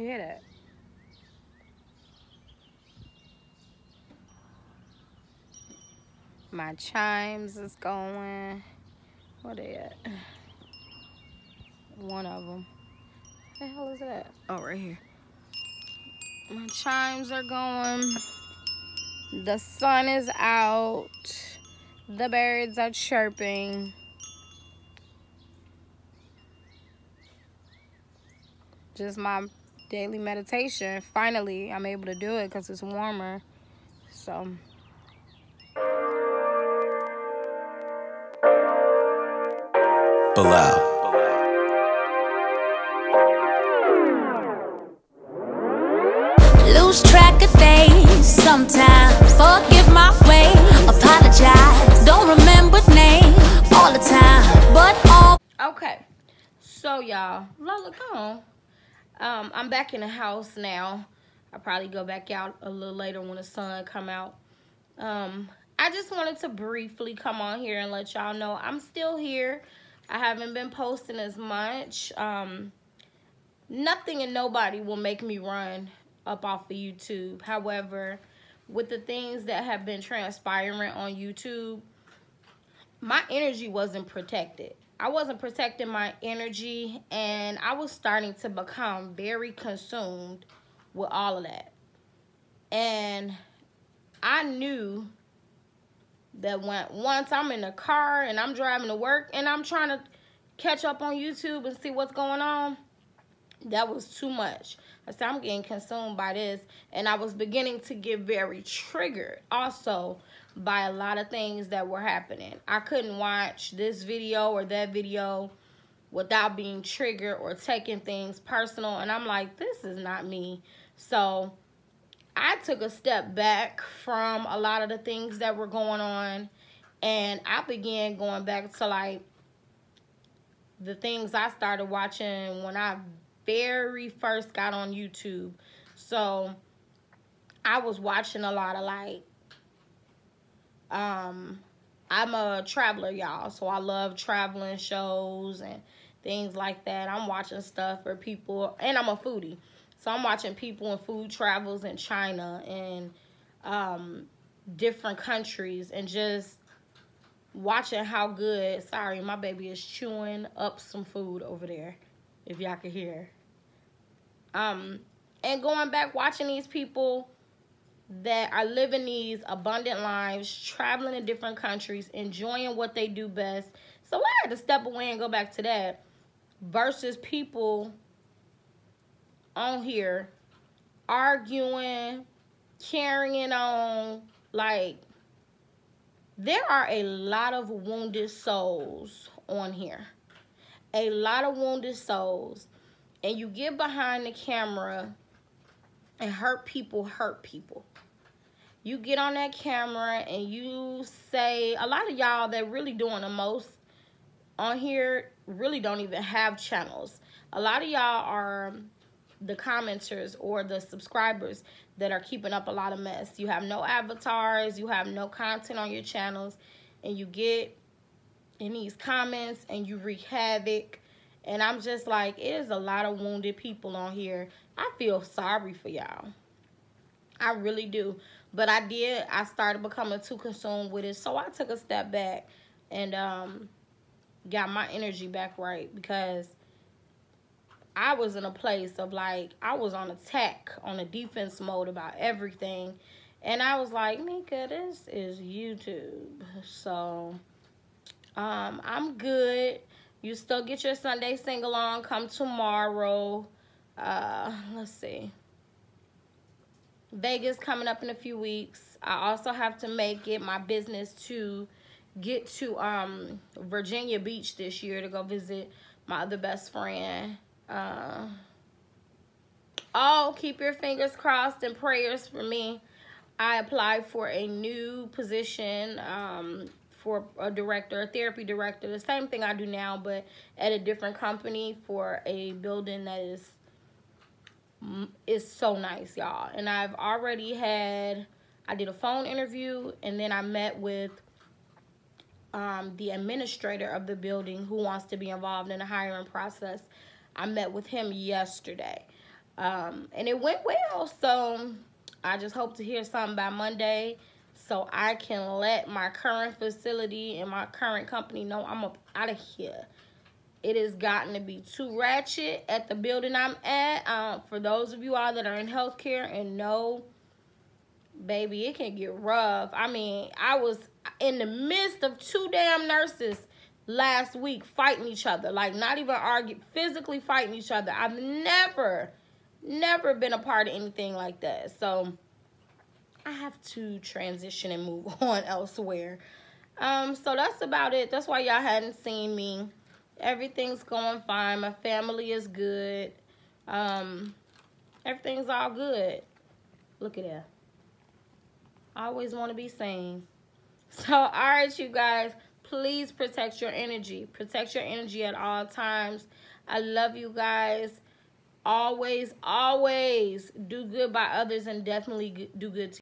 You hear that? My chimes is going. Where they at? One of them. The hell is that? Oh, right here. My chimes are going. The sun is out. The birds are chirping. Just my daily meditation. Finally, I'm able to do it because it's warmer. So. Bilal. Lose track of days sometimes. Forgive my way. Apologize. Don't remember name all the time. But all. Okay. So, y'all. Lola, come on. Um, I'm back in the house now. I'll probably go back out a little later when the sun come out. Um, I just wanted to briefly come on here and let y'all know I'm still here. I haven't been posting as much. Um, nothing and nobody will make me run up off of YouTube. However, with the things that have been transpiring on YouTube, my energy wasn't protected. I wasn't protecting my energy and I was starting to become very consumed with all of that. And I knew that when once I'm in the car and I'm driving to work and I'm trying to catch up on YouTube and see what's going on, that was too much. I said, I'm getting consumed by this. And I was beginning to get very triggered also by a lot of things that were happening. I couldn't watch this video or that video without being triggered or taking things personal. And I'm like, this is not me. So I took a step back from a lot of the things that were going on. And I began going back to like the things I started watching when I very first got on YouTube. So I was watching a lot of like, um, I'm a traveler, y'all. So I love traveling shows and things like that. I'm watching stuff for people, and I'm a foodie. So I'm watching people in food travels in China and um, different countries and just watching how good, sorry, my baby is chewing up some food over there, if y'all can hear. Um, and going back watching these people that are living these abundant lives, traveling in different countries, enjoying what they do best. So I had to step away and go back to that versus people on here arguing, carrying on. Like, there are a lot of wounded souls on here. A lot of wounded souls. And you get behind the camera and hurt people hurt people. You get on that camera and you say, a lot of y'all that really doing the most on here really don't even have channels. A lot of y'all are the commenters or the subscribers that are keeping up a lot of mess. You have no avatars, you have no content on your channels, and you get in these comments and you wreak havoc. And I'm just like, it is a lot of wounded people on here. I feel sorry for y'all. I really do. But I did, I started becoming too consumed with it. So I took a step back and um, got my energy back right because I was in a place of like, I was on attack, on a defense mode about everything. And I was like, Mika, this is YouTube. So, um, I'm good. You still get your Sunday sing-along. Come tomorrow. Uh, let's see. Vegas coming up in a few weeks. I also have to make it my business to get to um, Virginia Beach this year to go visit my other best friend. Uh, oh, keep your fingers crossed and prayers for me. I applied for a new position um, for a director, a therapy director. The same thing I do now, but at a different company for a building that is is so nice, y'all. And I've already had, I did a phone interview, and then I met with um, the administrator of the building who wants to be involved in the hiring process. I met with him yesterday. Um, and it went well. So I just hope to hear something by Monday so I can let my current facility and my current company know I'm up out of here. It has gotten to be too ratchet at the building I'm at. Um, for those of you all that are in healthcare and know, baby, it can get rough. I mean, I was in the midst of two damn nurses last week fighting each other. Like, not even arguing, physically fighting each other. I've never, never been a part of anything like that. So, I have to transition and move on elsewhere. Um, so that's about it. That's why y'all hadn't seen me. Everything's going fine. My family is good. Um, everything's all good. Look at that. I always want to be sane. So, all right, you guys. Please protect your energy. Protect your energy at all times. I love you guys. Always, always do good by others and definitely do good to